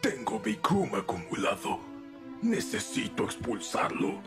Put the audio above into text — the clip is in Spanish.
Tengo mi acumulado. Necesito expulsarlo.